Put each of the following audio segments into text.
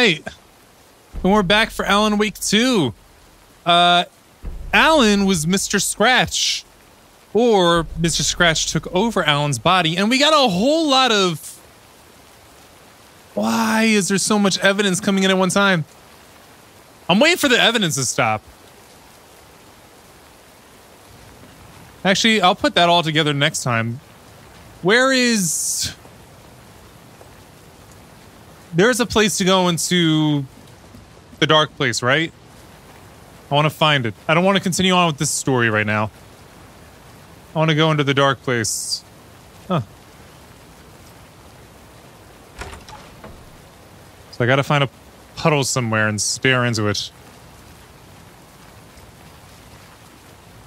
right. And we're back for Alan Wake 2. Uh, Alan was Mr. Scratch. Or Mr. Scratch took over Alan's body. And we got a whole lot of. Why is there so much evidence coming in at one time? I'm waiting for the evidence to stop. Actually, I'll put that all together next time. Where is. There's a place to go into the dark place, right? I want to find it. I don't want to continue on with this story right now. I want to go into the dark place. Huh. So I gotta find a puddle somewhere and stare into it.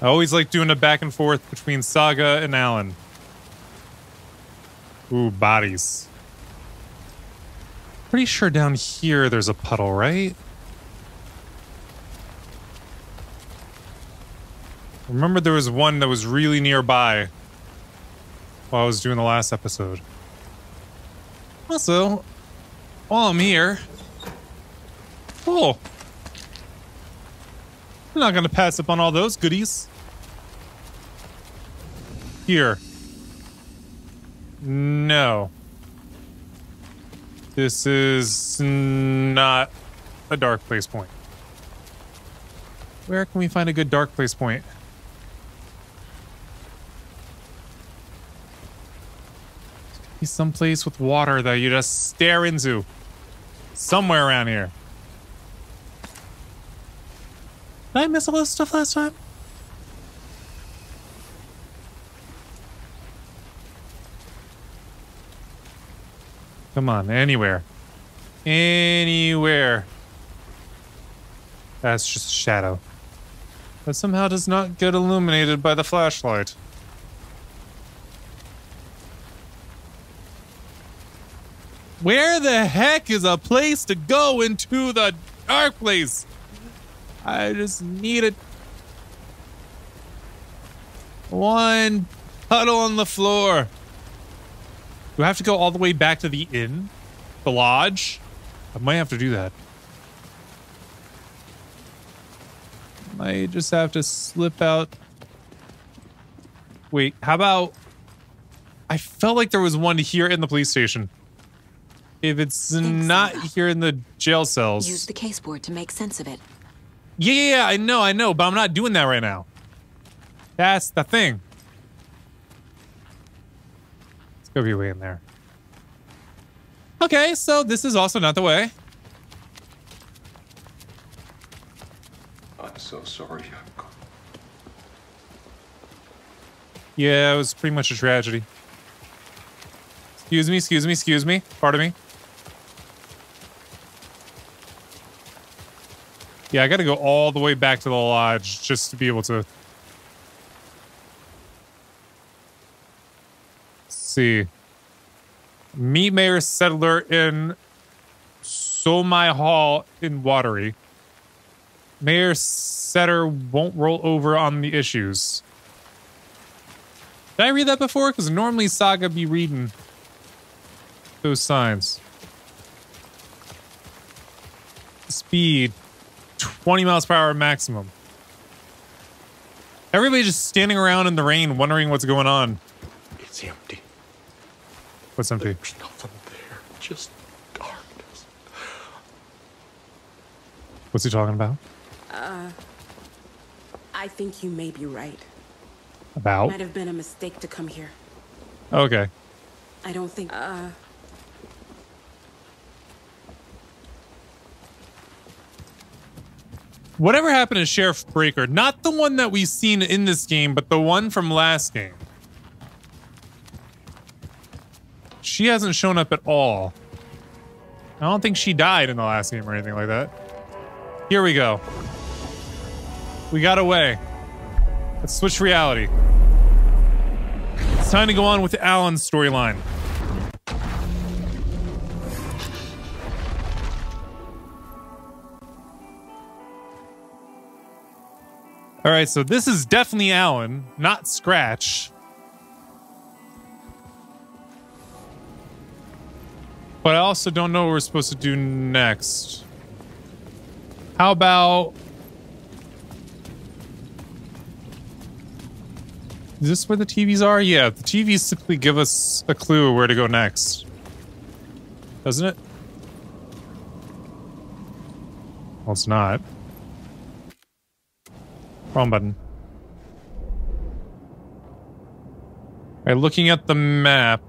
I always like doing a back and forth between Saga and Alan. Ooh, bodies. Pretty sure down here there's a puddle, right? Remember there was one that was really nearby while I was doing the last episode. Also, while I'm here, oh, I'm not going to pass up on all those goodies. Here. No. This is not a dark place point. Where can we find a good dark place point? Be someplace with water that you just stare into. Somewhere around here. Did I miss all this stuff last time? Come on, anywhere. Anywhere. That's just a shadow. That somehow does not get illuminated by the flashlight. Where the heck is a place to go into the dark place? I just need it. One puddle on the floor. Do I have to go all the way back to the inn? The lodge? I might have to do that. Might just have to slip out. Wait, how about... I felt like there was one here in the police station. If it's not Saga. here in the jail cells... Use the caseboard to make sense of it. Yeah, yeah, yeah, I know, I know, but I'm not doing that right now. That's the thing. Let's go be way in there. Okay, so this is also not the way. I'm so sorry, Uncle. Yeah, it was pretty much a tragedy. Excuse me, excuse me, excuse me. Pardon me. Yeah, I gotta go all the way back to the lodge just to be able to see. Meet Mayor Setter in Suomi Hall in Watery. Mayor Setter won't roll over on the issues. Did I read that before? Because normally Saga be reading those signs. Speed 20 miles per hour maximum. Everybody just standing around in the rain wondering what's going on. It's empty. What's empty? There's nothing there. Just darkness. What's he talking about? Uh, I think you may be right. About? Might have been a mistake to come here. Okay. I don't think. Uh, Whatever happened to Sheriff Breaker? Not the one that we've seen in this game, but the one from last game. She hasn't shown up at all. I don't think she died in the last game or anything like that. Here we go. We got away. Let's switch reality. It's time to go on with Alan's storyline. All right, so this is definitely Alan, not Scratch. But I also don't know what we're supposed to do next. How about... Is this where the TVs are? Yeah, the TVs typically give us a clue where to go next. Doesn't it? Well, it's not. Wrong button. Alright, looking at the map.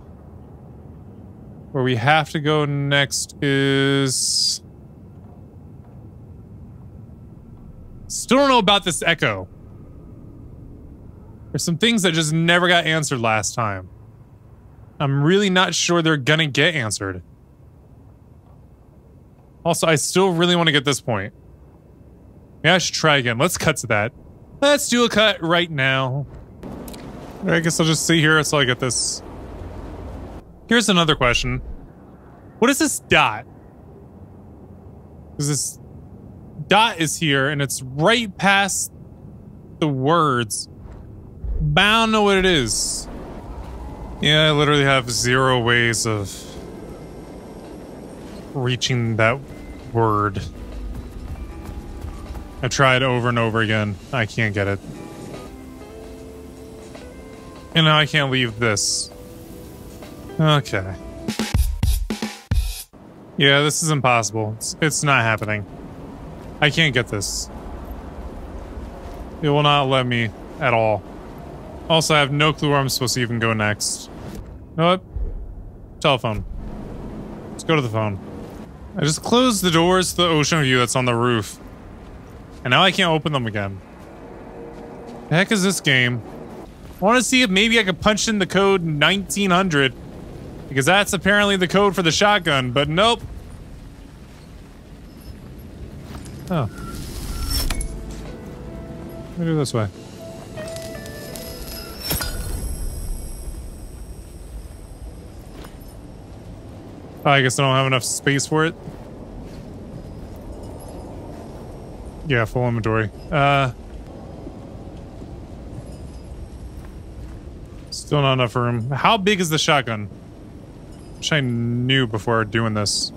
Where we have to go next is... Still don't know about this echo. There's some things that just never got answered last time. I'm really not sure they're gonna get answered. Also, I still really want to get this point. Yeah, I should try again. Let's cut to that. Let's do a cut right now. I guess I'll just sit here until I get this. Here's another question. What is this dot? Because this dot is here and it's right past the words. I don't know what it is. Yeah, I literally have zero ways of reaching that word. I tried over and over again. I can't get it. And now I can't leave this. Okay. Yeah, this is impossible. It's, it's not happening. I can't get this. It will not let me at all. Also, I have no clue where I'm supposed to even go next. You know what? Telephone. Let's go to the phone. I just closed the doors to the ocean view that's on the roof. And now I can't open them again. The heck is this game? I want to see if maybe I could punch in the code 1900. Because that's apparently the code for the shotgun, but nope. Oh. Let me do this way. Oh, I guess I don't have enough space for it. Yeah, full inventory. Uh, still not enough room. How big is the shotgun? Which I knew before doing this.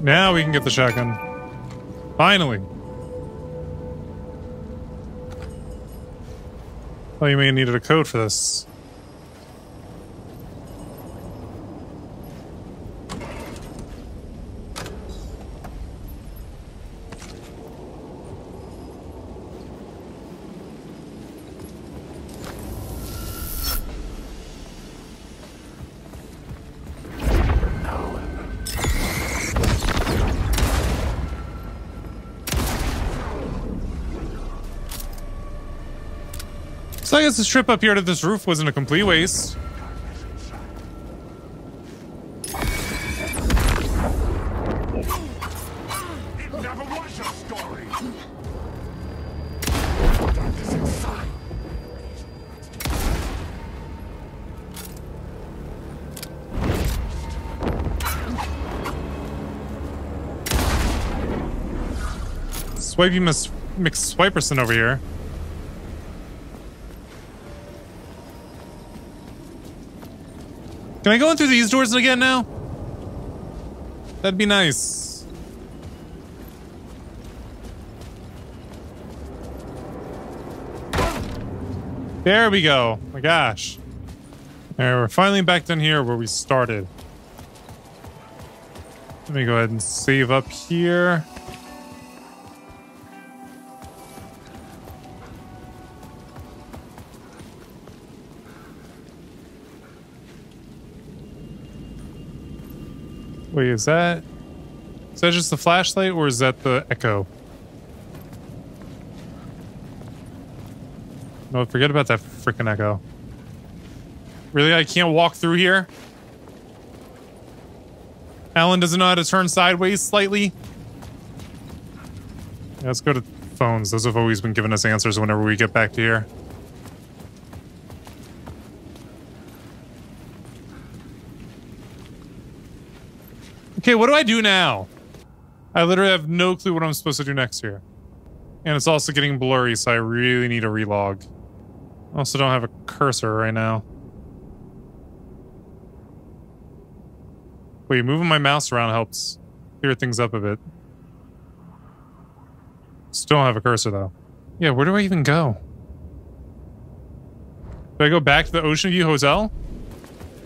Now we can get the shotgun. Finally. Oh, you may have needed a code for this. Guess this trip up here to this roof wasn't a complete waste. Swipey Miss McSwiperson over here. Can I go in through these doors again now? That'd be nice. There we go. My gosh. Alright, we're finally back down here where we started. Let me go ahead and save up here. Wait, is that... Is that just the flashlight or is that the echo? No, forget about that freaking echo. Really? I can't walk through here? Alan doesn't know how to turn sideways slightly? Yeah, let's go to phones. Those have always been giving us answers whenever we get back to here. Okay, what do I do now? I literally have no clue what I'm supposed to do next here. And it's also getting blurry, so I really need a relog. I Also don't have a cursor right now. Wait, moving my mouse around helps clear things up a bit. Still don't have a cursor though. Yeah, where do I even go? Do I go back to the Ocean View Hotel?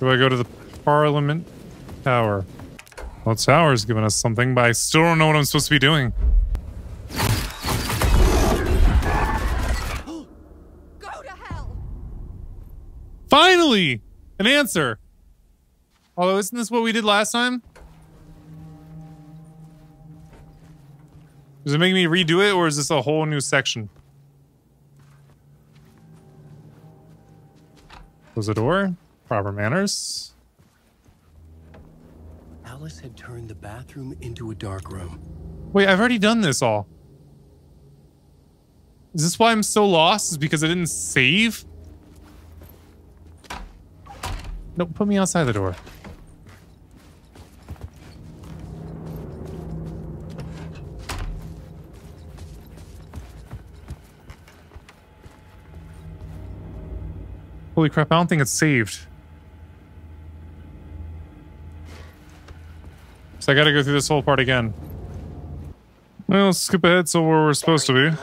Do I go to the Parliament Tower? Well, Tower's giving us something, but I still don't know what I'm supposed to be doing. Go to hell! Finally! An answer! Although, isn't this what we did last time? Does it make me redo it, or is this a whole new section? Close the door. Proper manners. Alice had turned the bathroom into a dark room. Wait, I've already done this all. Is this why I'm so lost? Is because I didn't save? No, put me outside the door. Holy crap, I don't think it's saved. So I gotta go through this whole part again. Well, let's skip ahead so where we're supposed to be.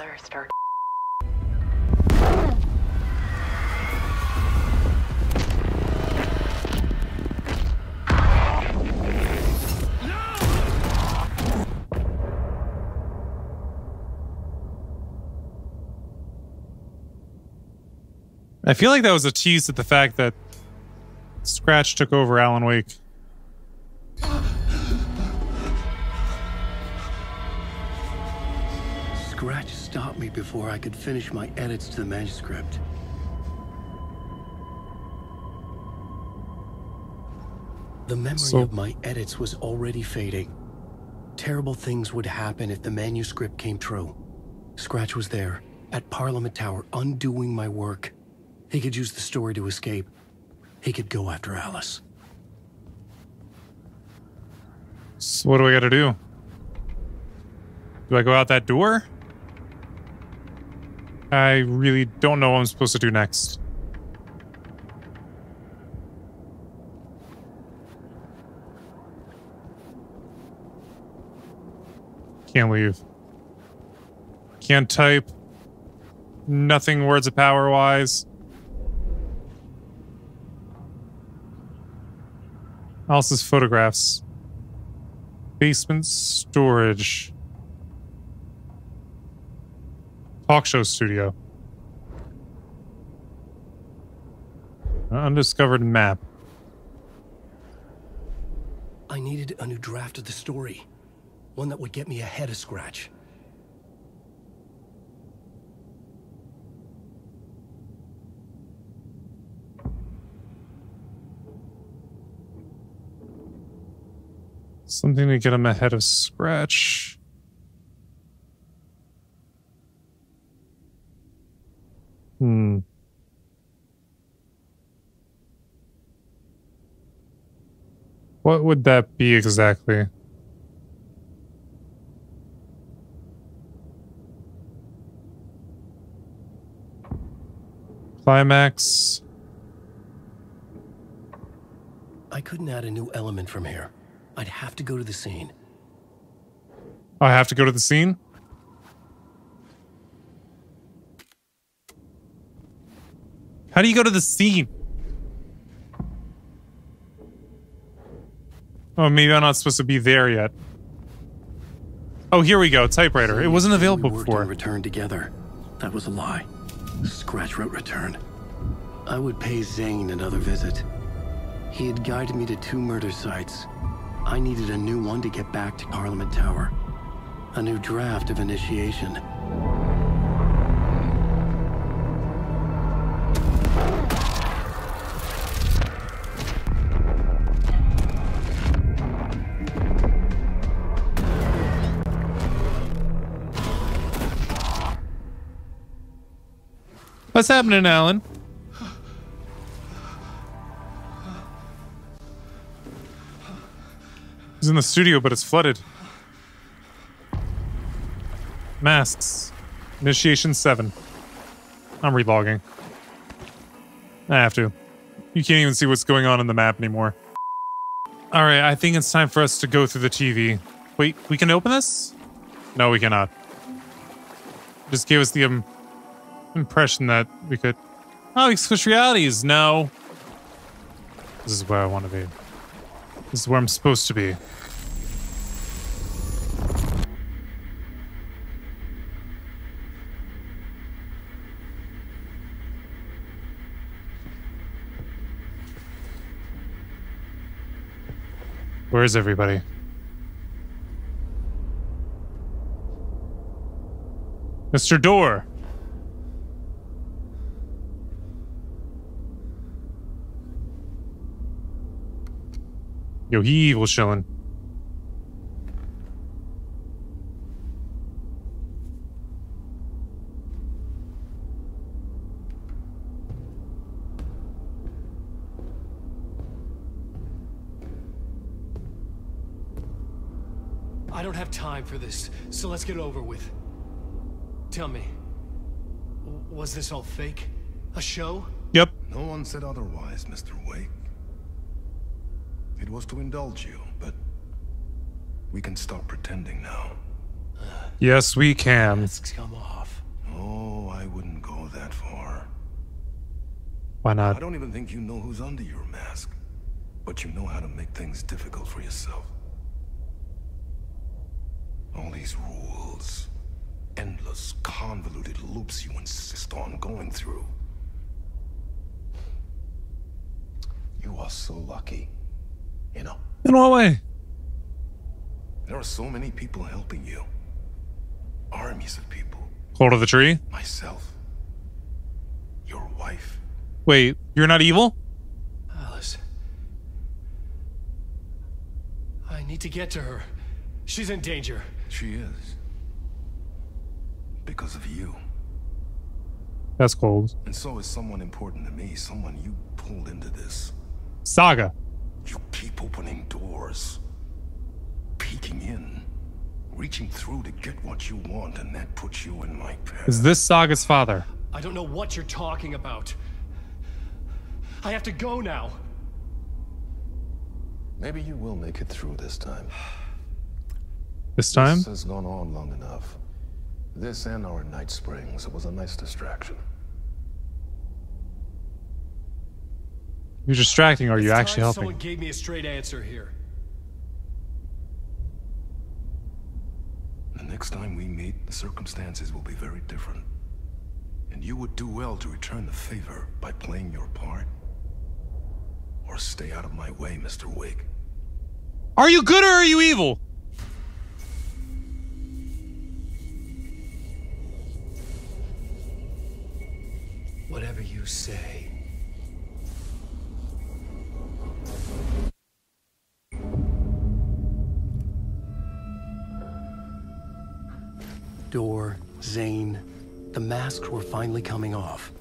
I feel like that was a tease at the fact that Scratch took over Alan Wake. Stopped me before I could finish my edits to the manuscript. The memory So- of my edits was already fading. Terrible things would happen if the manuscript came true. Scratch was there, at Parliament Tower, undoing my work. He could use the story to escape. He could go after Alice. So what do I gotta do? Do I go out that door? I really don't know what I'm supposed to do next. Can't leave. Can't type. Nothing words of power wise. Alice's photographs. Basement storage. Talk show studio. An undiscovered map. I needed a new draft of the story. One that would get me ahead of Scratch. Something to get him ahead of Scratch. Hmm. What would that be exactly? Climax. I couldn't add a new element from here. I'd have to go to the scene. I have to go to the scene? How do you go to the scene? Oh, maybe I'm not supposed to be there yet. Oh, here we go. Typewriter. It wasn't available we before. Return together. That was a lie. Scratch wrote Return. I would pay Zane another visit. He had guided me to two murder sites. I needed a new one to get back to Parliament Tower. A new draft of initiation. What's happening, Alan? He's in the studio, but it's flooded. Masks. Initiation 7. I'm relogging. I have to. You can't even see what's going on in the map anymore. All right, I think it's time for us to go through the TV. Wait, we can open this? No, we cannot. Just gave us the um, impression that we could. Oh, we switch realities. No. This is where I want to be. This is where I'm supposed to be. Where is everybody? Mr. Door. Yo, he evil chillin'. I don't have time for this, so let's get it over with. Tell me, was this all fake? A show? Yep. No one said otherwise, Mr. Wake. It was to indulge you, but we can stop pretending now. Yes, we can. Masks come off. Oh, I wouldn't go that far. Why not? I don't even think you know who's under your mask, but you know how to make things difficult for yourself. All these rules, endless, convoluted loops you insist on going through. You are so lucky. You know, In what way? there are so many people helping you. Armies of people. Hold of the tree? Myself. Your wife. Wait, you're not evil? Alice. I need to get to her. She's in danger. She is. Because of you. That's cold. And so is someone important to me, someone you pulled into this. Saga. You keep opening doors, peeking in, reaching through to get what you want, and that puts you in my path. Is this Saga's father? I don't know what you're talking about. I have to go now. Maybe you will make it through this time. This time? This has gone on long enough. This and our Night Springs, was a nice distraction. You're distracting or are you It's actually time helping? Someone gave me a straight answer here. The next time we meet, the circumstances will be very different. And you would do well to return the favor by playing your part. Or stay out of my way, Mr. Wake. Are you good or are you evil? Whatever you say. Door, Zane, the masks were finally coming off.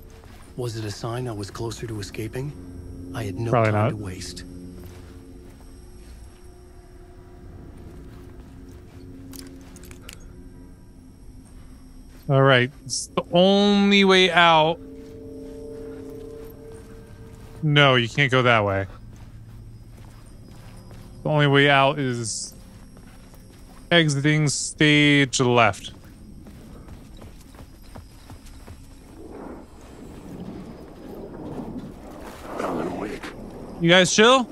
Was it a sign I was closer to escaping? I had no Probably time not. to waste. All right. It's the only way out. No, you can't go that way. The only way out is exiting stage left. Alan Wake. You guys chill?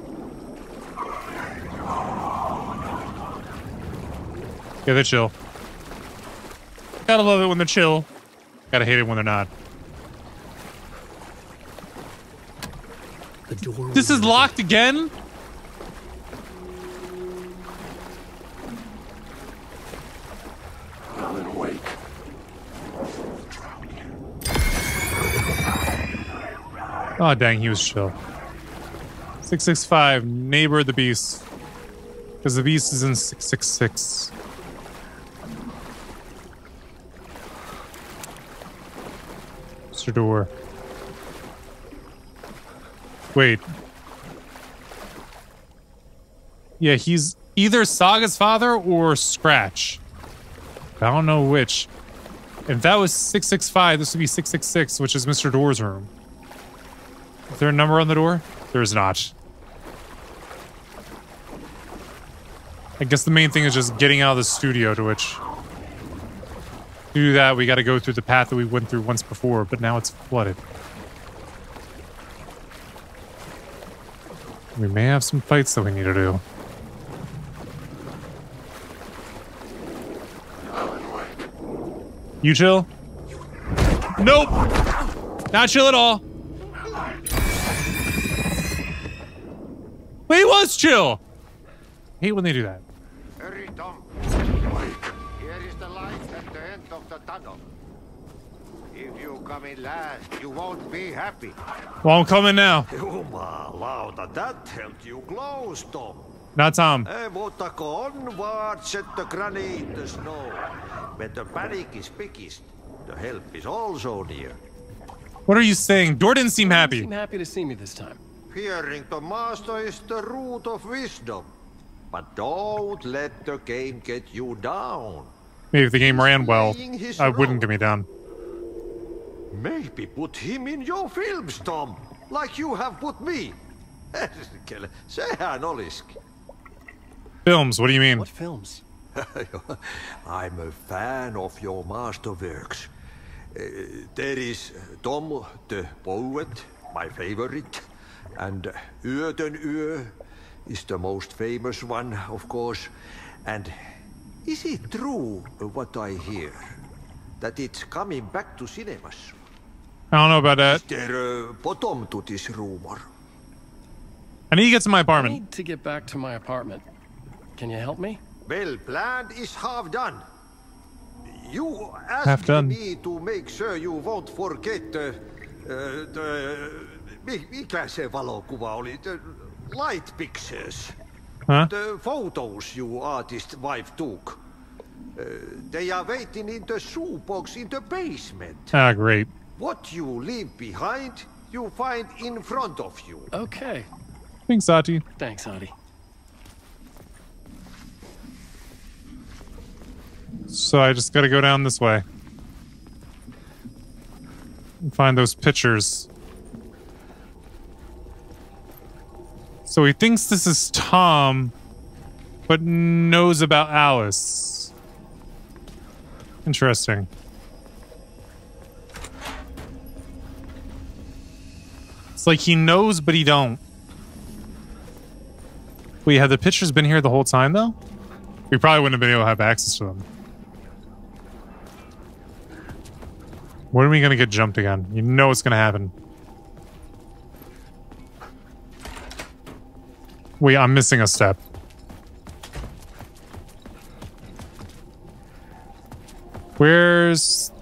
Yeah, they're chill. Gotta love it when they're chill. Gotta hate it when they're not. The door This is locked again? Oh, dang, he was chill. 665, neighbor of the beast. Because the beast is in 666. Mr. Door. Wait. Yeah, he's either Saga's father or Scratch. I don't know which. If that was 665, this would be 666, which is Mr. Door's room. There a number on the door? There is not. I guess the main thing is just getting out of the studio to which to do that we gotta go through the path that we went through once before, but now it's flooded. We may have some fights that we need to do. You chill? Nope! Not chill at all. Was chill. I hate when they do that. Hurry, Tom. Here is the light at the end of the tunnel. If you come in last, you won't be happy. Well, I'm coming now. Jumalauta, that helped you close, Tom. Not Tom. Eh, mutta onwards at the granite the snow. When the panic is biggest, the help is also near. What are you saying? Door didn't seem happy. Seem happy to see me this time. Fearing the master is the root of wisdom. But don't let the game get you down. Maybe if the game ran well, I wouldn't get me down. Maybe put him in your films, Tom. Like you have put me. Sehän olisikin. Films, what do you mean? What films? I'm a fan of your masterworks. Uh, there is Tom the Poet, my favorite, and Yö den is the most famous one, of course. And is it true uh, what I hear? That it's coming back to cinemas? I don't know about that. There uh, bottom to this rumor. I need to get to my I apartment. need to get back to my apartment. Can you help me? Well, planned is half done. You Half asked me to make sure you won't forget uh, uh, the... mi- Mikä se valokuva oli? The light pictures. Huh? The photos you artist wife took. Uh, they are waiting in the shoebox in the basement. Ah, great. What you leave behind, you find in front of you. Okay. Thanks, Ahti. Thanks, Ahti. So I just gotta go down this way. And find those pictures. So he thinks this is Tom, but knows about Alice. Interesting. It's like he knows, but he don't. Wait, have the pictures been here the whole time, though? We probably wouldn't have been able to have access to them. When are we gonna get jumped again? You know what's gonna happen. Wait, I'm missing a step. Where's...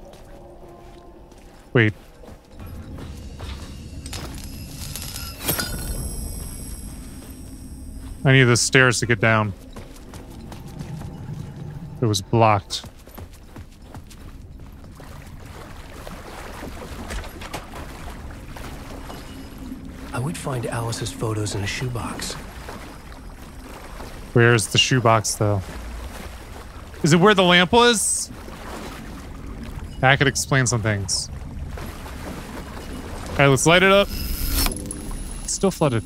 Wait. I need the stairs to get down. It was blocked. I would find Alice's photos in a shoebox. Where's the shoebox, though? Is it where the lamp was? That could explain some things. Alright, let's light it up. It's still flooded.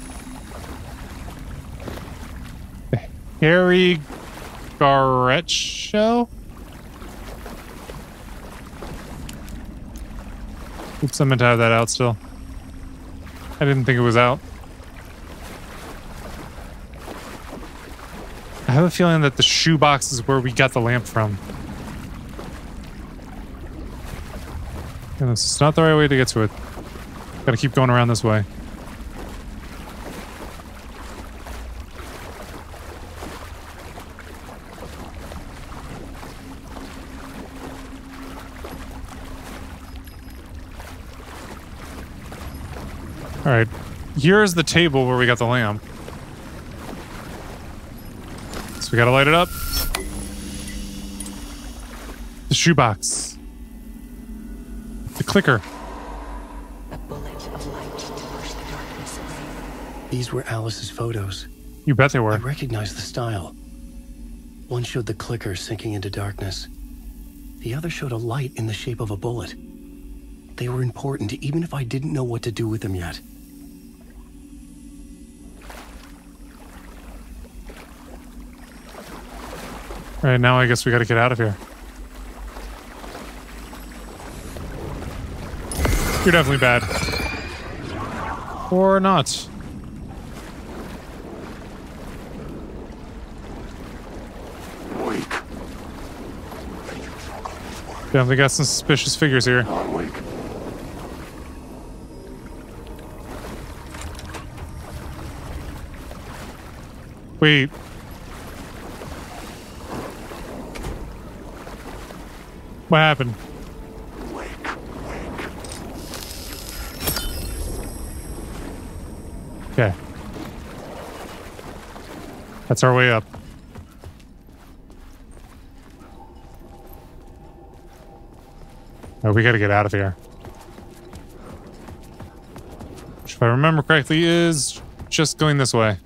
Harry Garrett show? Oops, I meant to have that out still. I didn't think it was out. I have a feeling that the shoebox is where we got the lamp from. And this is not the right way to get to it. Gotta keep going around this way. Alright. Here's the table where we got the lamp. So we gotta light it up. The shoebox. The clicker. A bullet of light to push the darkness away. These were Alice's photos. You bet they were. I recognized the style. One showed the clicker sinking into darkness. The other showed a light in the shape of a bullet. They were important even if I didn't know what to do with them yet. Right, now I guess we gotta get out of here. You're definitely bad. Or not. Wake. They got some suspicious figures here. Wait. What happened? Okay. That's our way up. Oh, we gotta get out of here. Which, if I remember correctly, is just going this way.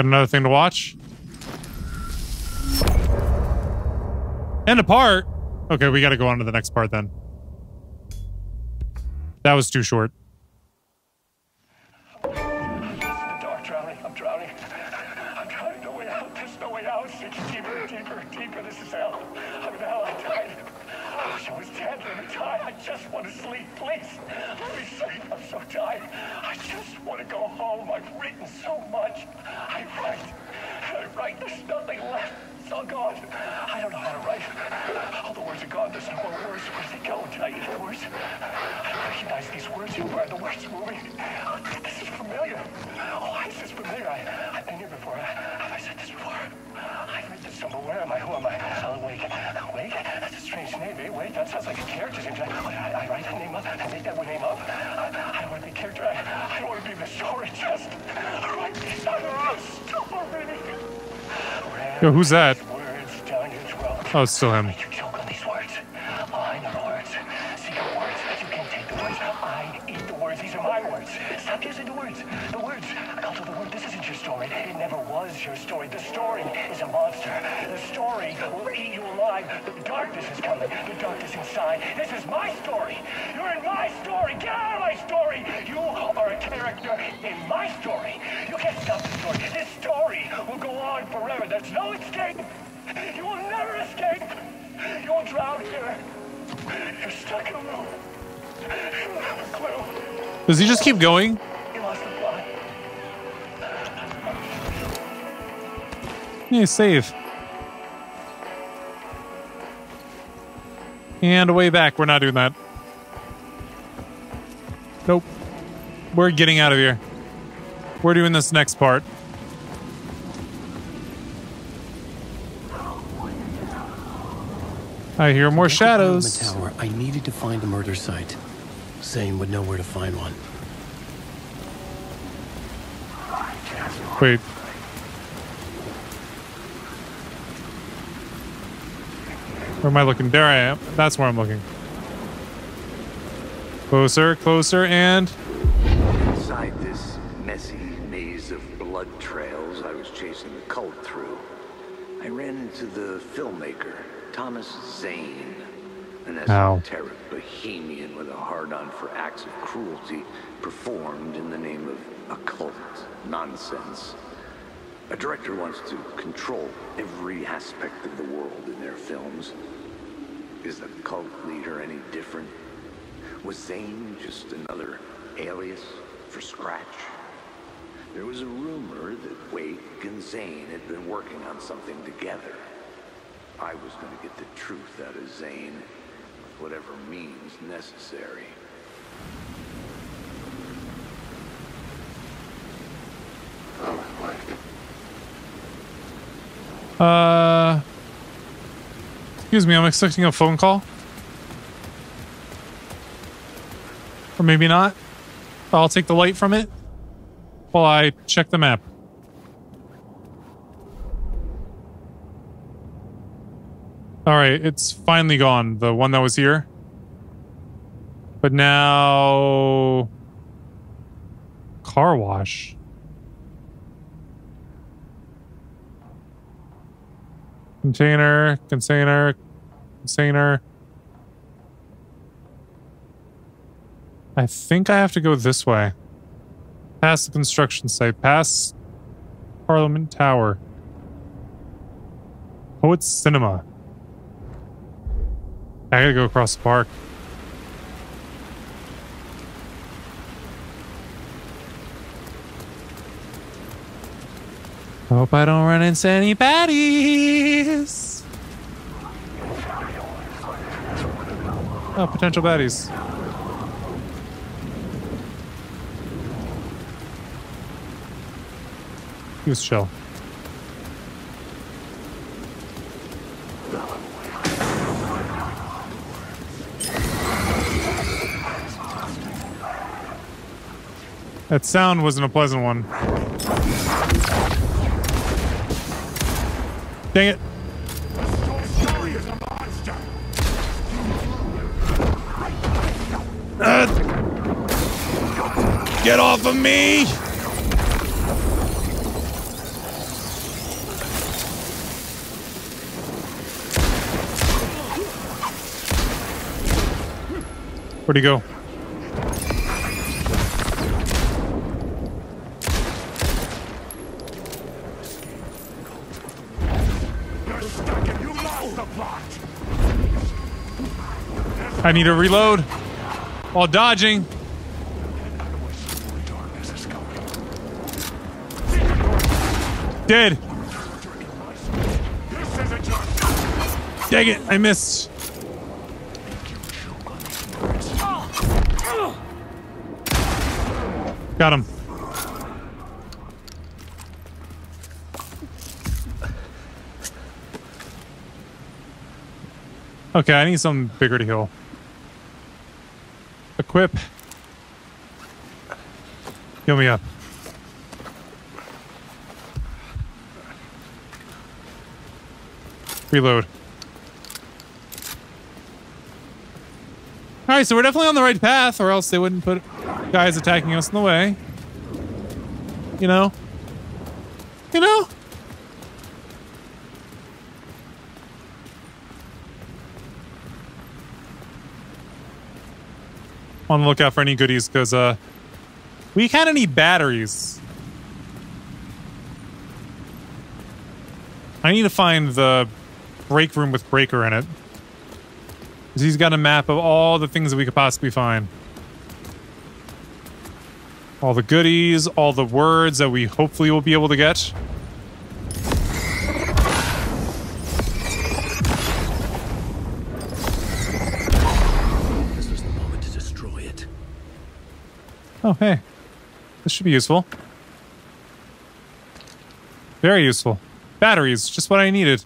Got another thing to watch? And a part. Okay, we got to go on to the next part then. That was too short. Who's that? Words down your throat. Oh, it's still him. Does he just keep going? You lost the plot. Yeah, save. And way back. We're not doing that. Nope. We're getting out of here. We're doing this next part. I hear more At the bottom of shadows. The tower, I needed to find a murder site. Zane would know where to find one. Wait. Where am I looking? There I am. That's where I'm looking. Closer, closer, and Inside this messy maze of blood trails I was chasing the cult through, I ran into the filmmaker, Thomas Zane, an Ow. esoteric bohemian with a hard-on for acts of cruelty performed in the name of occult nonsense. A director wants to control every aspect of the world in their films. Is the cult leader any different? Was Zane just another alias for Scratch? There was a rumor that Wake and Zane had been working on something together. I was going to get the truth out of Zane, whatever means necessary. uh Excuse me, I'm expecting a phone call. Or maybe not. I'll take the light from it while I check the map. All right, it's finally gone. The one that was here. But now car wash. Container, container, container. I think I have to go this way. Past the construction site, past Parliament Tower. Poets Cinema. I gotta go across the park. I Hope I don't run into any baddies. Oh, potential baddies. He was chill. That sound wasn't a pleasant one. Dang it. Uh, get off of me! Where'd he go? I need to reload while dodging. Dead. Dang it, I missed. Got him. Okay, I need something bigger to heal. Equip. Heal me up. Reload. Alright, so we're definitely on the right path, or else they wouldn't put guys attacking us in the way. You know? You know? On the lookout for any goodies because uh, we kind of need batteries. I need to find the break room with breaker in it. He's got a map of all the things that we could possibly find. All the goodies, all the words that we hopefully will be able to get. Oh, hey. This should be useful. Very useful. Batteries, just what I needed.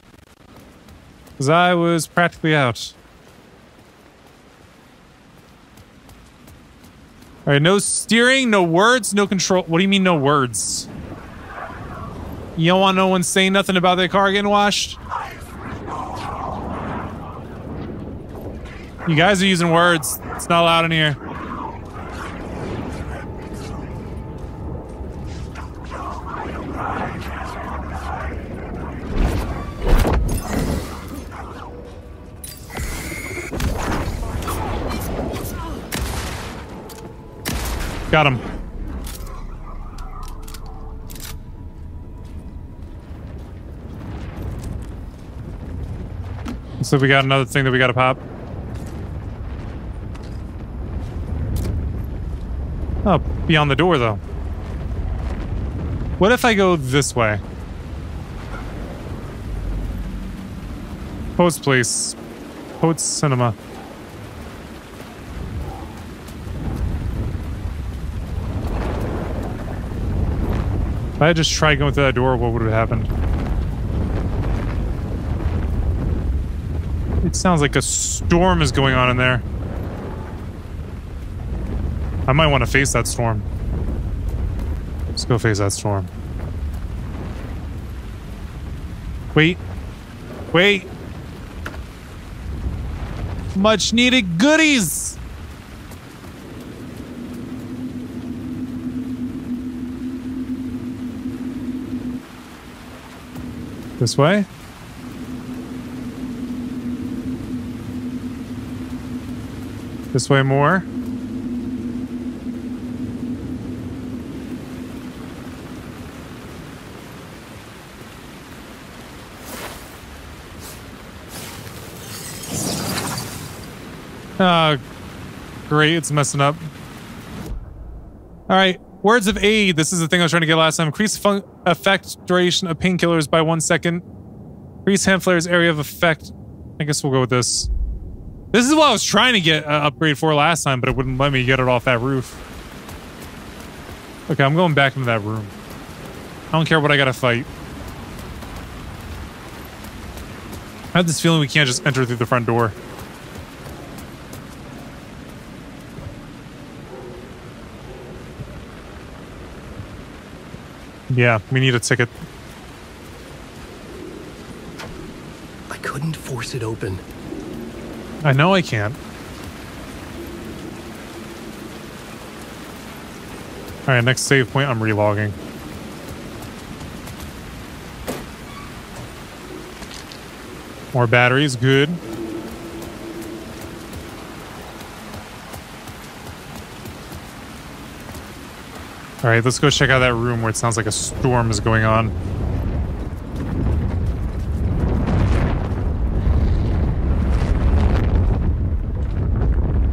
Because I was practically out. Alright, no steering, no words, no control. What do you mean no words? You don't want no one saying nothing about their car getting washed? You guys are using words. It's not allowed in here. Got him. So we got another thing that we gotta pop. Oh, beyond the door though. What if I go this way? Post place. Post cinema. If I had just tried going through that door, what would have happened? It sounds like a storm is going on in there. I might want to face that storm. Let's go face that storm. Wait. Wait. Much needed goodies! this way. This way more. Oh, great. It's messing up. All right. Words of aid. This is the thing I was trying to get last time. Increase effect duration of painkillers by one second. Increase hand flares area of effect. I guess we'll go with this. This is what I was trying to get uh, upgrade for last time, but it wouldn't let me get it off that roof. Okay, I'm going back into that room. I don't care what I gotta fight. I have this feeling we can't just enter through the front door. Yeah, we need a ticket. I couldn't force it open. I know I can't. Alright, next save point, I'm relogging. More batteries, good. Alright, let's go check out that room where it sounds like a storm is going on.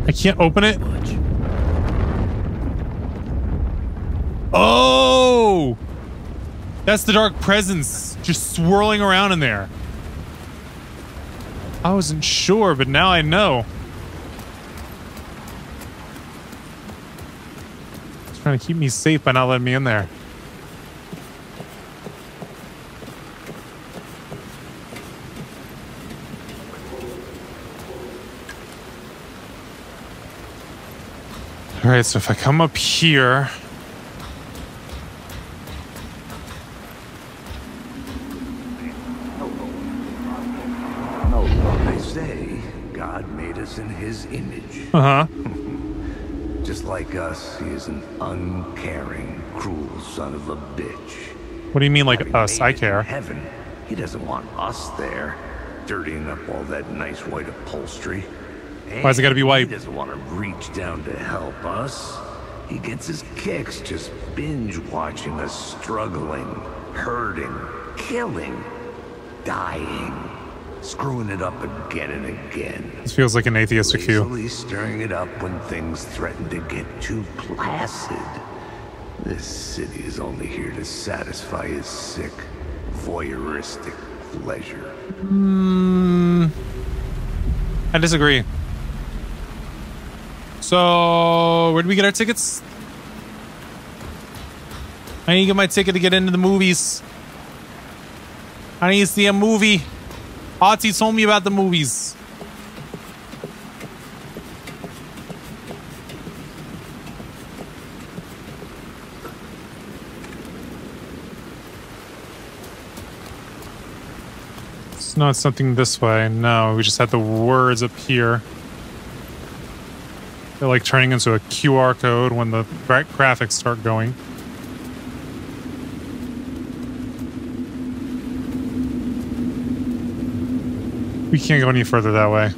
I can't open it? Oh! That's the dark presence just swirling around in there. I wasn't sure, but now I know. Trying to keep me safe by not letting me in there. Alright, so if I come up here. They say God made us in his image. Uh huh. Like us, he is an uncaring, cruel son of a bitch. What do you mean, like us? I care. Heaven, he doesn't want us there, dirtying up all that nice white upholstery. Why's it gotta be white? He doesn't want to reach down to help us. He gets his kicks just binge watching us struggling, hurting, killing, dying, screwing it up again and again. This feels like an atheistic view. Stirring it up when things threaten to get too placid. This city is only here to satisfy his sick, voyeuristic pleasure. Hmm. I disagree. So, where do we get our tickets? I need to get my ticket to get into the movies. I need to see a movie. Auntie told me about the movies. It's not something this way. No, we just had the words up here. They're like turning into a QR code when the graphics start going. We can't go any further that way.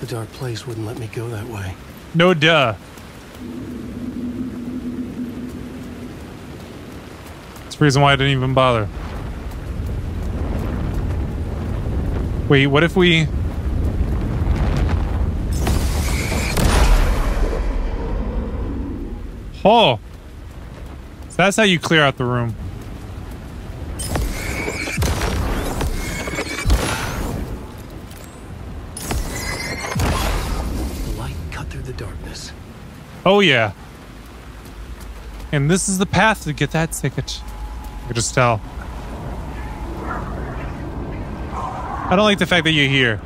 The dark place wouldn't let me go that way. No duh. That's the reason why I didn't even bother. Wait, what if we... Oh! So that's how you clear out the room. Oh yeah. And this is the path to get that ticket. I could just tell. I don't like the fact that you're here.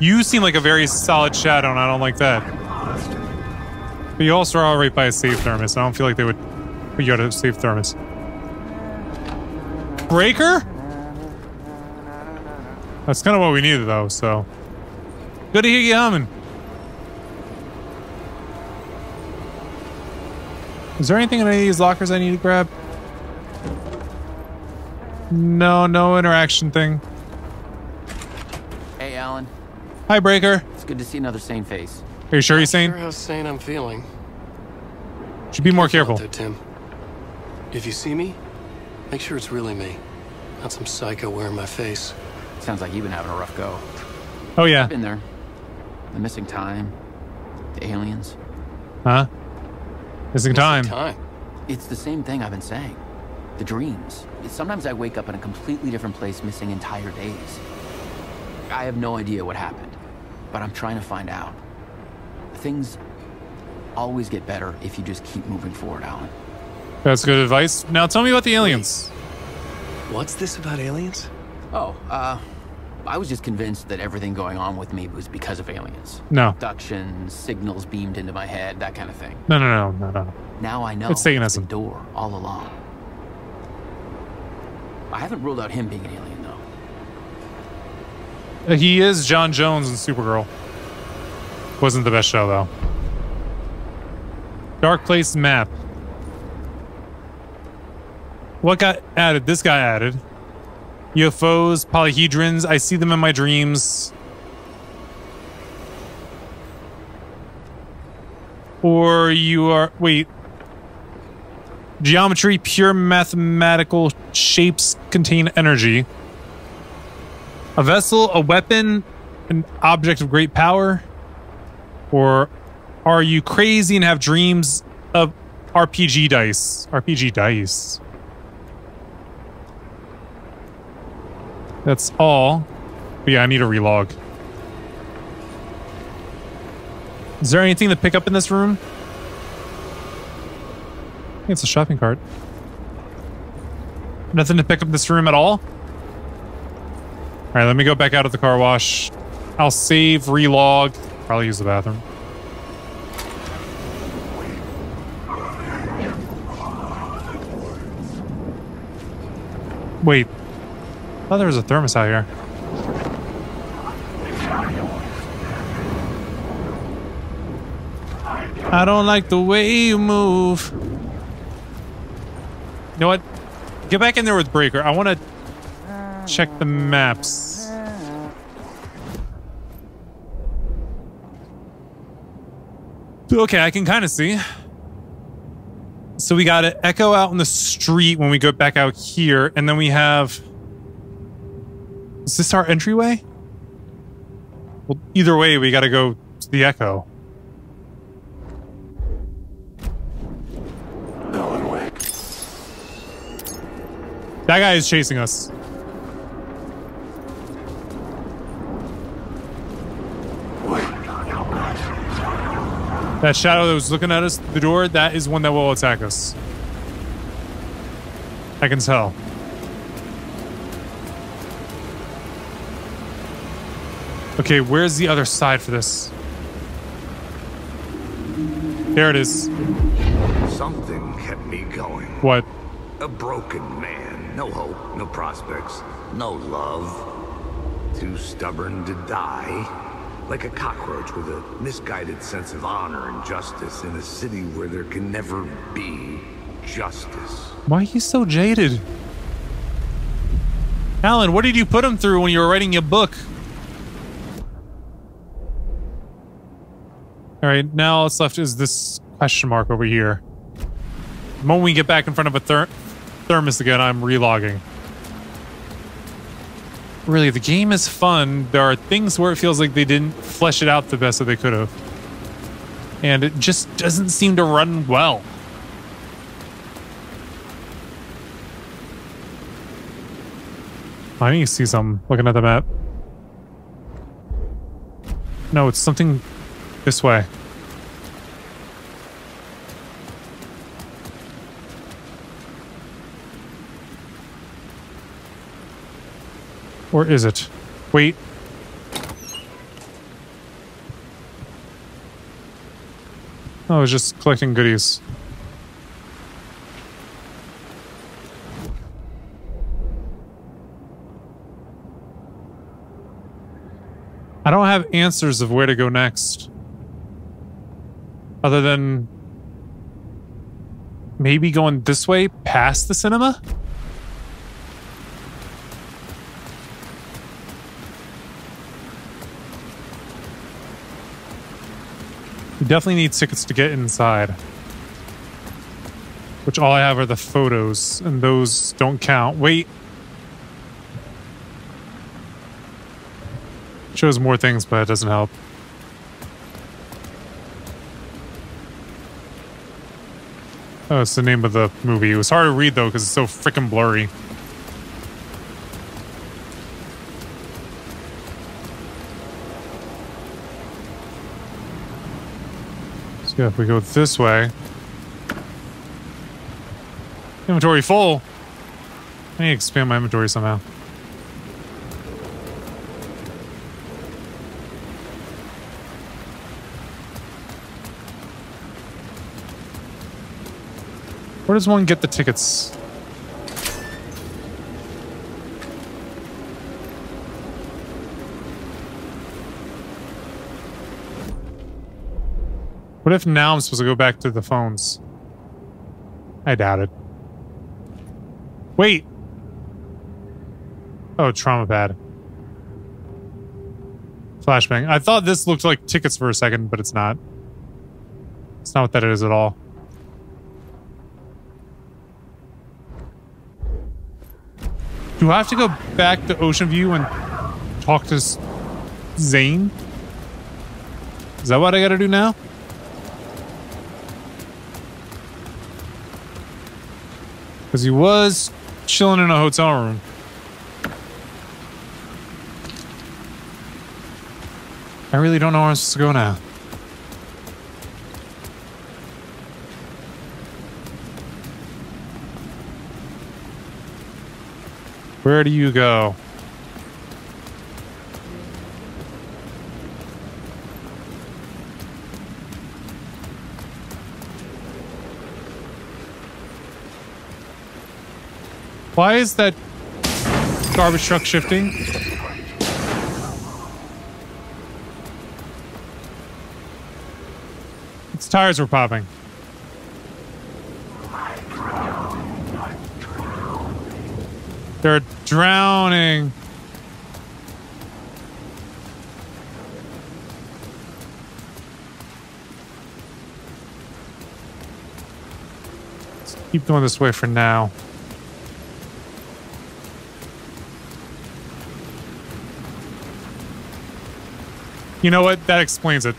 You seem like a very solid shadow, and I don't like that. But you also are right by a safe thermos. I don't feel like they would put you at a safe thermos. Breaker? That's kind of what we needed, though, so. Good to hear you humming. Is there anything in any of these lockers I need to grab? No, no interaction thing. Hey, Alan. Hi, Breaker. It's good to see another sane face. Are you sure you're sane? Sure how sane I'm feeling. Should be more careful. Out there, Tim. If you see me, make sure it's really me, not some psycho wearing my face. Sounds like you've been having a rough go. Oh, yeah. I've been there. The missing time, the aliens. Huh? Missing time. time. It's the same thing I've been saying. The dreams. Sometimes I wake up in a completely different place, missing entire days. I have no idea what happened, but I'm trying to find out. Things always get better if you just keep moving forward, Alan. That's good advice. Now tell me about the aliens. What's this about aliens? Oh, uh, I was just convinced that everything going on with me was because of aliens. No. Abductions, signals beamed into my head, that kind of thing. No, no, no, no, no. Now I know It's Satanism. the door all along. I haven't ruled out him being an alien, though. Uh, He is John Jones in Supergirl. Wasn't the best show though. Dark Place map. What got added? This guy added. UFOs, polyhedrons. I see them in my dreams. Or you are. Wait. Geometry, pure mathematical shapes contain energy. A vessel, a weapon, an object of great power? Or are you crazy and have dreams of RPG dice? RPG dice. That's all. But yeah, I need a relog. Is there anything to pick up in this room? I think it's a shopping cart. Nothing to pick up this room at all? All right, let me go back out of the car wash. I'll save, relog, probably use the bathroom. Wait. Thought there was a thermos out here. I don't like the way you move. You know what? Get back in there with Breaker. I want to check the maps. Okay, I can kind of see. So we got to echo out in the street when we go back out here, and then we have. Is this our entryway? Well, either way, we got to go to the echo. That guy is chasing us. That shadow that was looking at us the door, that is one that will attack us. I can tell. Okay, where's the other side for this? There it is. Something kept me going. What? A broken man. No hope, no prospects, no love. Too stubborn to die. Like a cockroach with a misguided sense of honor and justice in a city where there can never be justice. Why are you so jaded? Alan, what did you put him through when you were writing your book? All right, now all that's left is this question mark over here. The moment we get back in front of a ther thermos again, I'm relogging. Really, the game is fun. There are things where it feels like they didn't flesh it out the best that they could have. And it just doesn't seem to run well. I need to see some looking at the map. No, it's something this way. Or is it? Wait. I was just collecting goodies. I don't have answers of where to go next. Other than maybe going this way past the cinema? You definitely need tickets to get inside. Which all I have are the photos, and those don't count. Wait. Shows more things, but it doesn't help. Oh, it's the name of the movie. It was hard to read though because it's so freaking blurry. So if we go this way. Inventory full. I need to expand my inventory somehow. Does one get the tickets? What if now I'm supposed to go back to the phones? I doubt it. Wait. Oh, trauma pad. Flashbang. I thought this looked like tickets for a second, but it's not. It's not what that is at all. Do I have to go back to Ocean View and talk to Zane? Is that what I gotta do now? Because he was chilling in a hotel room. I really don't know where I'm supposed to go now. Where do you go? Why is that garbage truck shifting? Its tires were popping. They're drowning. Let's keep going this way for now. You know what? That explains it.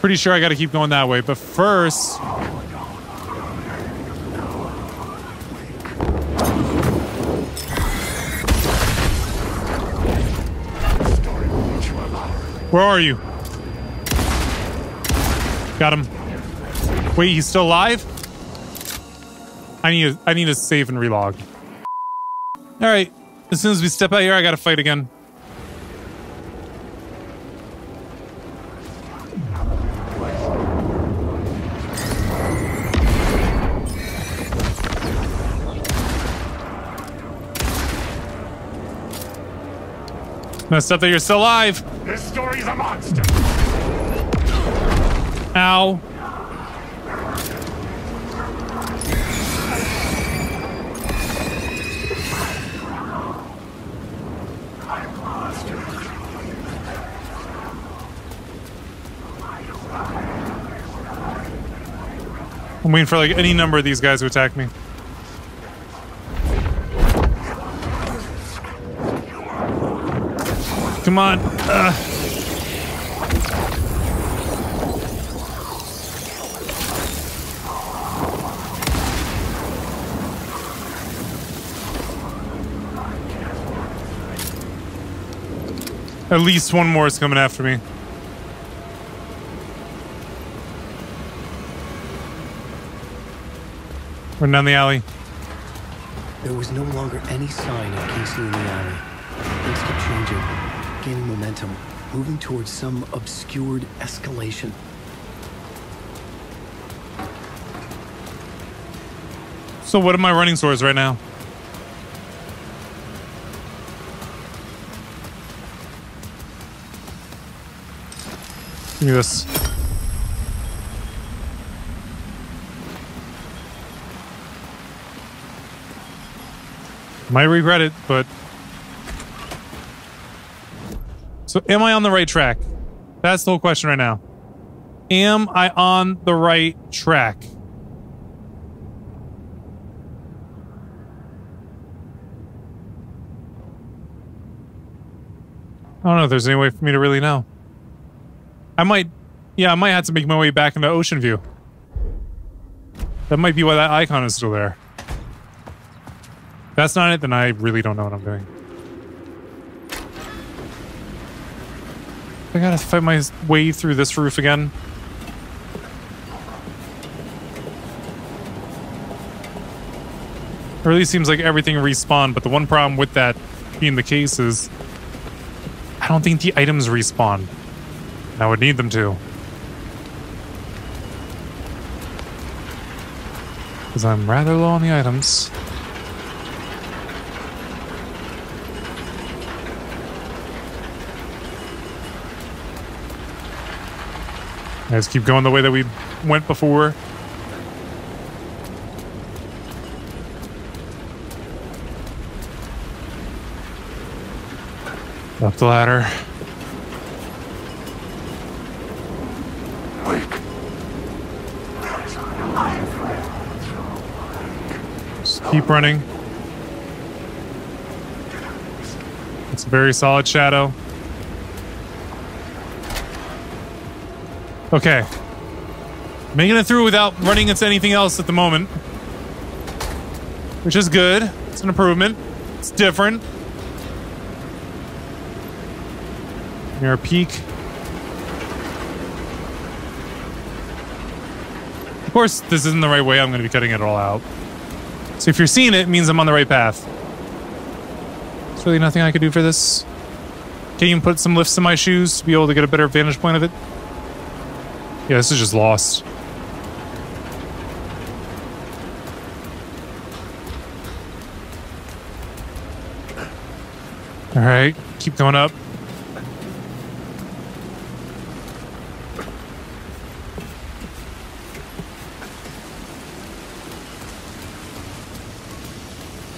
Pretty sure I got to keep going that way, but first. Where are you? Got him. Wait, he's still alive? I need to, I need to save and relog. All right. As soon as we step out here, I got to fight again. Messed up that you're still alive. This story's a monster. Ow. I'm waiting for like any number of these guys to attack me. Come on. Ugh. At least one more is coming after me. Run down the alley. There was no longer any sign of Casey in the alley. Things kept changing, gaining momentum, moving towards some obscured escalation. So what are my running swords right now? Me this. Might regret it, but... So am I on the right track? That's the whole question right now. Am I on the right track? I don't know if there's any way for me to really know. I might, yeah, I might have to make my way back into Ocean View. That might be why that icon is still there. If that's not it, then I really don't know what I'm doing. I gotta fight my way through this roof again. It really seems like everything respawned, but the one problem with that being the case is I don't think the items respawn. I would need them to. Because I'm rather low on the items. Let's keep going the way that we went before. Up the ladder. Just keep running. It's a very solid shadow. Okay. Making it through without running into anything else at the moment. Which is good. It's an improvement. It's different. Near a peak. Of course, this isn't the right way. I'm going to be cutting it all out. So if you're seeing it, it means I'm on the right path. There's really nothing I could do for this. Can you put some lifts in my shoes to be able to get a better vantage point of it? Yeah, this is just lost. All right, keep going up.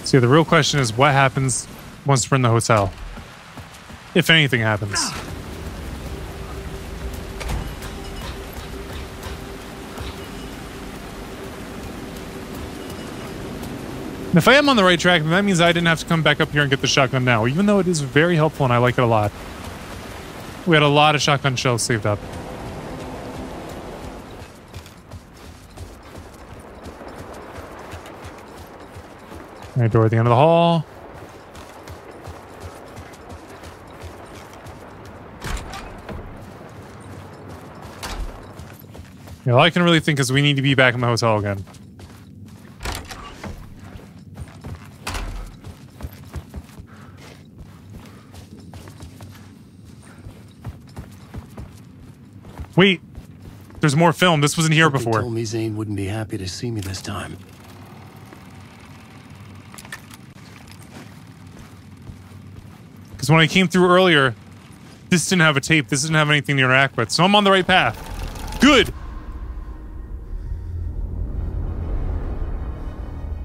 So yeah, the real question is what happens once we're in the hotel? If anything happens. And if I am on the right track, then that means I didn't have to come back up here and get the shotgun now, even though it is very helpful and I like it a lot. We had a lot of shotgun shells saved up. Alright, door at the end of the hall. Yeah, all I can really think is we need to be back in the hotel again. Wait, there's more film. This wasn't here before. told me Zane wouldn't be happy to see me this time. Because when I came through earlier, this didn't have a tape. This didn't have anything to interact with. So I'm on the right path. Good.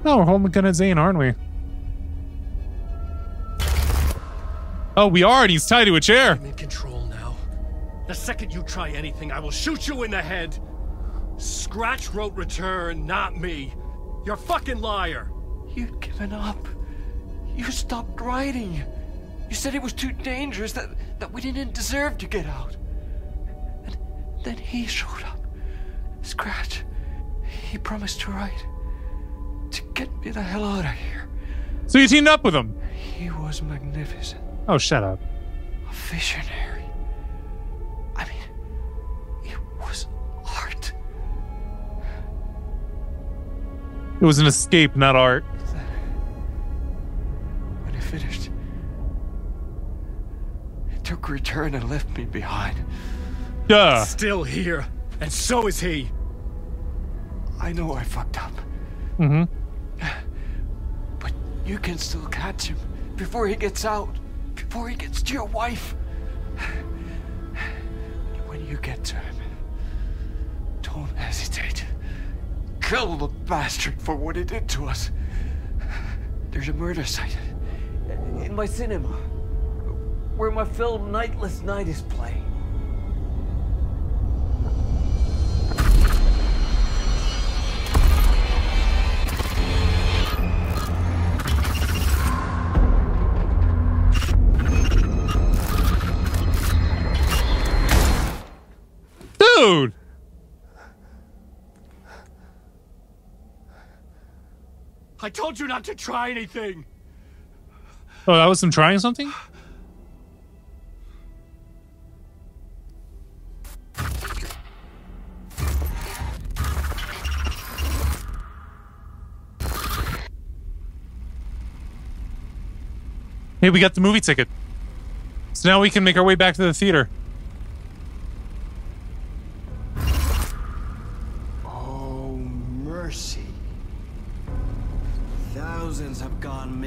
Oh, we're holding the gun at Zane, aren't we? Oh, we are, and he's tied to a chair. The second you try anything, I will shoot you in the head. Scratch wrote return, not me. You're a fucking liar. You'd given up. You stopped writing. You said it was too dangerous, that, that we didn't deserve to get out. And then he showed up. Scratch. He promised to write. To get me the hell out of here. So you teamed up with him? He was magnificent. Oh, shut up. A visionary. It was an escape, not art. When he finished, it took return and left me behind. Duh. Still here, and so is he. I know I fucked up. Mm-hmm. But you can still catch him before he gets out, before he gets to your wife. When you get to him, don't hesitate. Kill the bastard for what he did to us. There's a murder site in my cinema where my film Nightless Night is playing. I told you not to try anything. Oh, that was him trying something? Hey, we got the movie ticket. So now we can make our way back to the theater.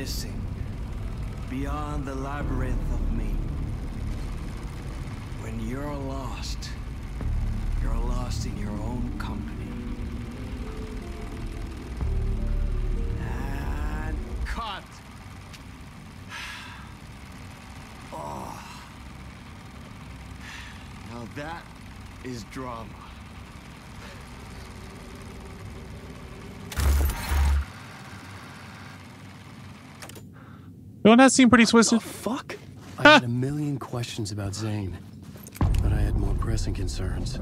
Missing. Beyond the labyrinth of me. When you're lost, you're lost in your own company. And cut! Oh. Now that is drama. Don't that seem pretty twisted? fuck? I had a million questions about Zane, but I had more pressing concerns.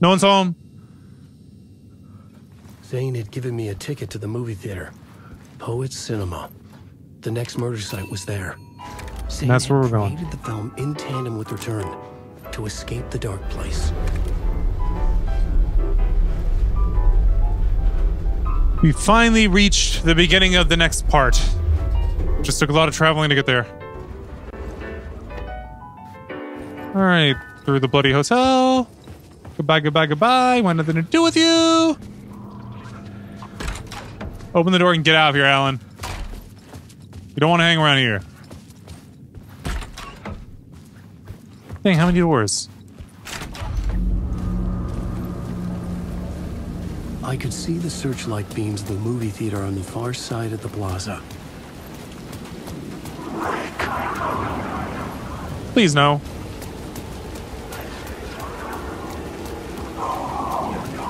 No one's home. Zane had given me a ticket to the movie theater, Poets Cinema. The next murder site was there. Zane that's where we're going. created the film in tandem with Return to escape the dark place. We finally reached the beginning of the next part. Just took a lot of traveling to get there. All right, through the bloody hotel. Goodbye, goodbye, goodbye. Want nothing to do with you. Open the door and get out of here, Alan. You don't want to hang around here. Dang, how many doors? Could see the searchlight beams of the movie theater on the far side of the plaza. Please no.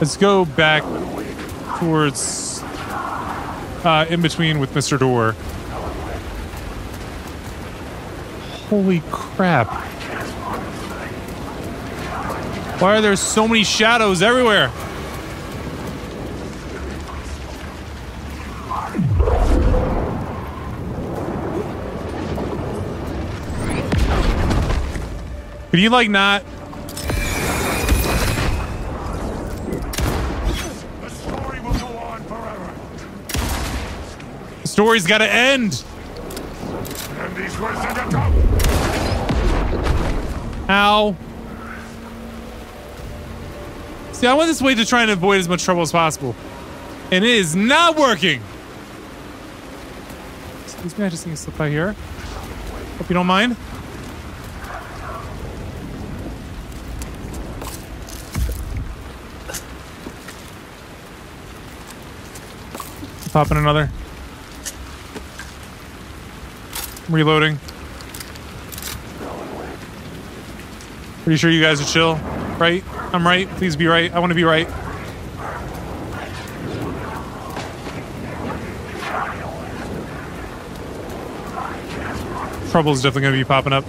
Let's go back towards uh, in between with Mr. Door. Holy crap. Why are there so many shadows everywhere? Can you like not? The story's gotta end. And these words are the top. Ow. See, I went this way to try and avoid as much trouble as possible. And it is not working. Excuse me, I just need to slip by here. Hope you don't mind. Pop in another. Reloading. Pretty sure you guys are chill, right? I'm right. Please be right. I want to be right. Trouble's definitely going to be popping up.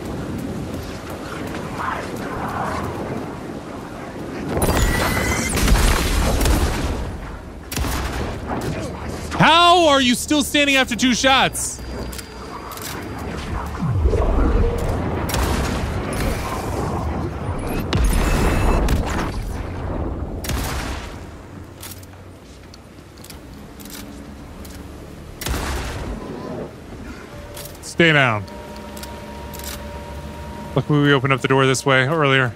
You still standing after two shots? Stay down. Luckily, we opened up the door this way earlier.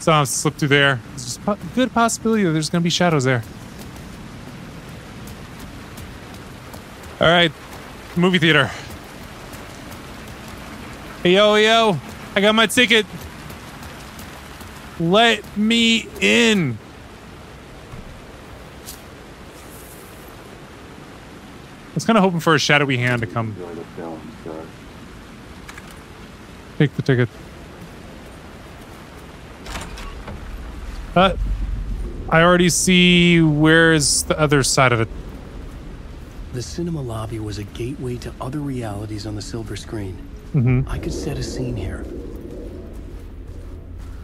So I'll slip through there. There's a good possibility that there's going to be shadows there. All right, movie theater. Yo, yo, I got my ticket. Let me in. I was kind of hoping for a shadowy hand to come. Take the ticket. Uh, I already see where's the other side of it. The cinema lobby was a gateway to other realities on the silver screen. Mhm. I could set a scene here.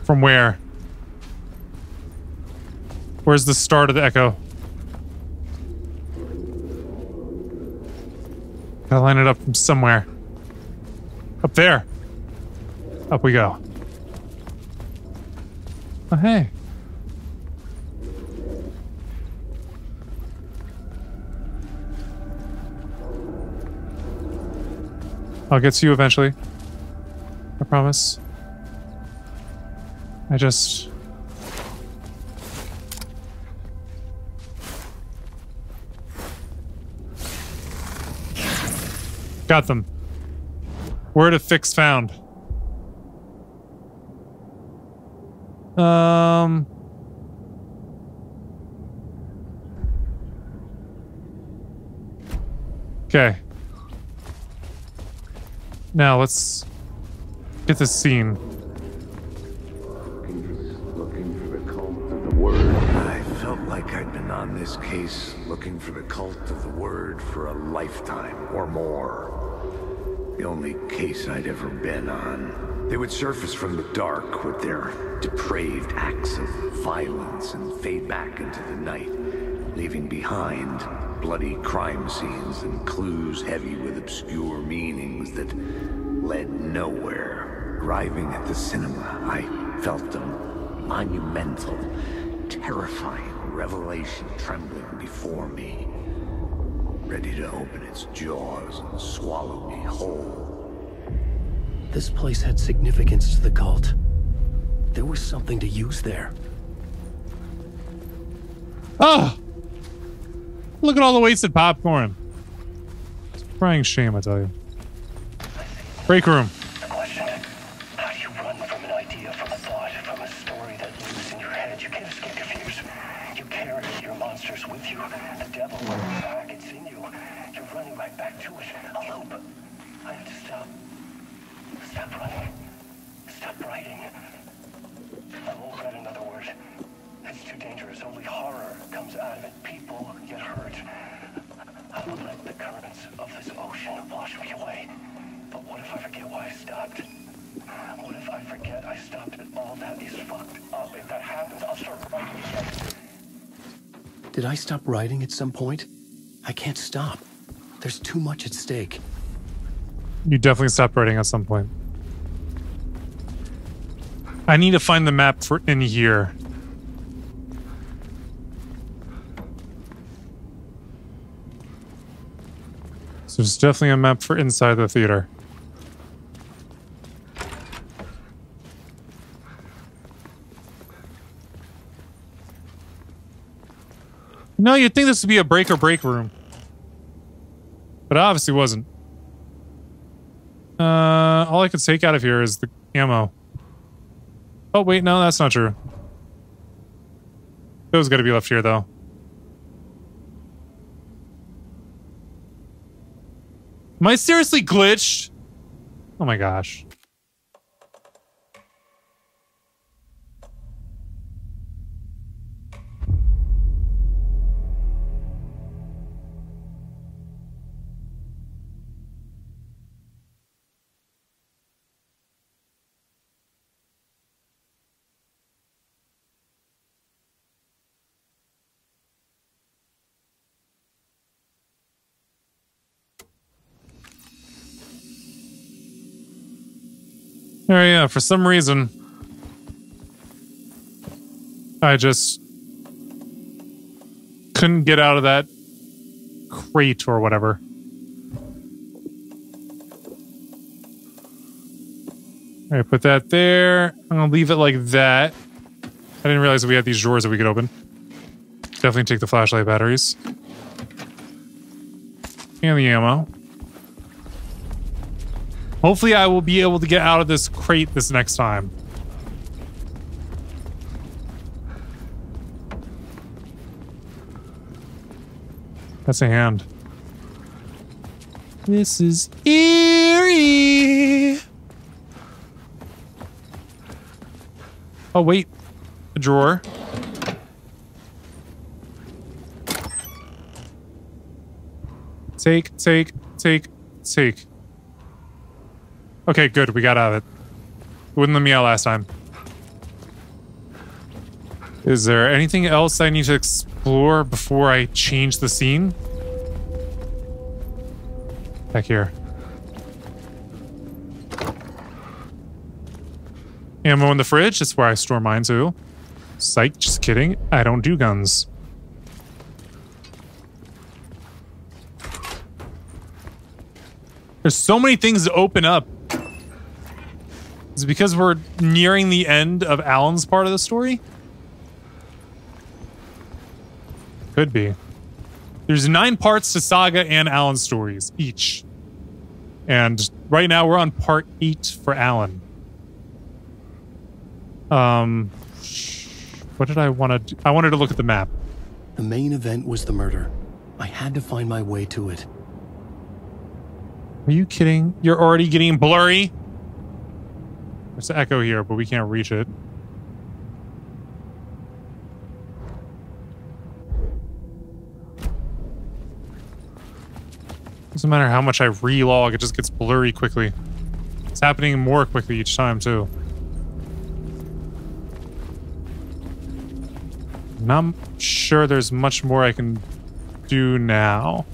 From where? Where's the start of the echo? Gotta line it up from somewhere. Up there. Up we go. Oh, hey. I'll get to you eventually. I promise. I just... Got them. Word of fix found. Um... Okay. Now let's get this scene. I felt like I'd been on this case looking for the cult of the word for a lifetime or more. The only case I'd ever been on. They would surface from the dark with their depraved acts of violence and fade back into the night, leaving behind bloody crime scenes and clues heavy with obscure meanings that led nowhere. Arriving at the cinema, I felt a monumental, terrifying revelation trembling before me, ready to open its jaws and swallow me whole. This place had significance to the cult. There was something to use there. Oh! Look at all the wasted popcorn. It's a crying shame, I tell you. Break room. This ocean wash me away. But what if I forget why I stopped? What if I forget I stopped and all that is fucked up? If that happens, I'll start writing again. Did I stop writing at some point? I can't stop. There's too much at stake. You definitely stopped writing at some point. I need to find the map for in here. There's definitely a map for inside the theater. No, you'd think this would be a break or break room. But it obviously wasn't. Uh, all I could take out of here is the ammo. Oh, wait, no, that's not true. Those gotta be left here, though. Am I seriously glitched? Oh my gosh. Oh yeah, for some reason, I just couldn't get out of that crate or whatever. All right, put that there. I'm gonna leave it like that. I didn't realize we had these drawers that we could open. Definitely take the flashlight batteries. And the ammo. Hopefully I will be able to get out of this crate this next time. That's a hand. This is eerie. Oh, wait. A drawer. Take, take, take, take. Okay, good. We got out of it. Wouldn't let me out last time. Is there anything else I need to explore before I change the scene? Back here. Ammo in the fridge. That's where I store mine too. Psych, just kidding. I don't do guns. There's so many things to open up. Is it because we're nearing the end of Alan's part of the story? Could be. There's nine parts to Saga and Alan stories each. And right now we're on part eight for Alan. Um, what did I want to do? I wanted to look at the map. The main event was the murder. I had to find my way to it. Are you kidding? You're already getting blurry? There's an echo here, but we can't reach it. Doesn't matter how much I relog, it just gets blurry quickly. It's happening more quickly each time, too. Not sure there's much more I can do now.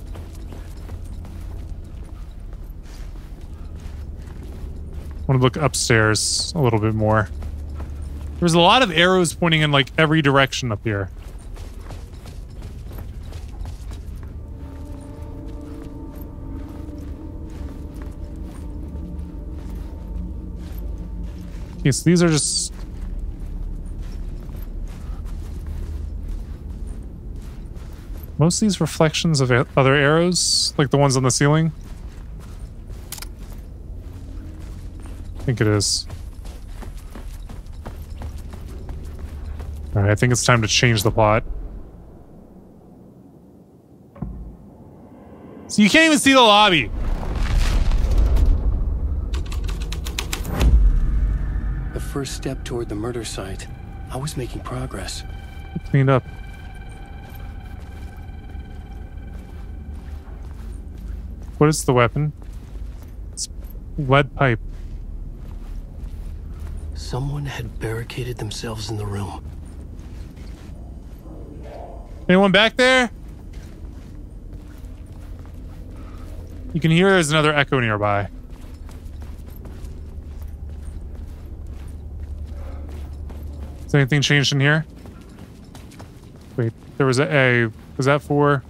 Want to look upstairs a little bit more. There's a lot of arrows pointing in like every direction up here. Okay, so these are just... Most of these reflections of other arrows, like the ones on the ceiling. I think it is. Alright, I think it's time to change the plot. So you can't even see the lobby. The first step toward the murder site. I was making progress. Cleaned up. What is the weapon? It's lead pipe. Someone had barricaded themselves in the room. Anyone back there? You can hear there's another echo nearby. Has anything changed in here? Wait, there was a A. Was that for?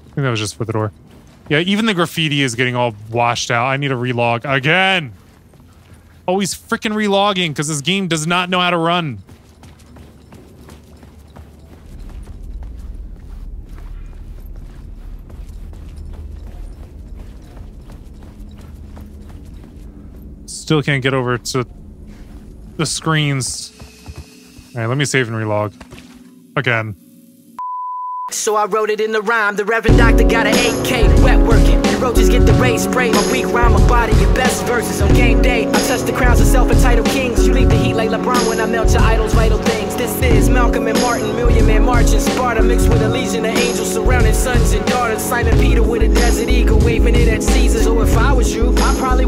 I think that was just for the door. Yeah, even the graffiti is getting all washed out. I need to relog again. Always freaking relogging because this game does not know how to run. Still can't get over to the screens. All right, let me save and relog. Again. So I wrote it in the rhyme. The Reverend Doctor got an AK, wet working. Roaches get the ray spray. My weak rhyme, my body, your best verses on game day. I touch the crowns of self-entitled kings. You leave the heat like LeBron when I melt your idols' vital things. This is Malcolm and Martin, Million Man marching Sparta, mixed with a legion of angels surrounding sons and daughters. Simon Peter with a desert eagle, waving it at Caesars. So if I was you, I'd probably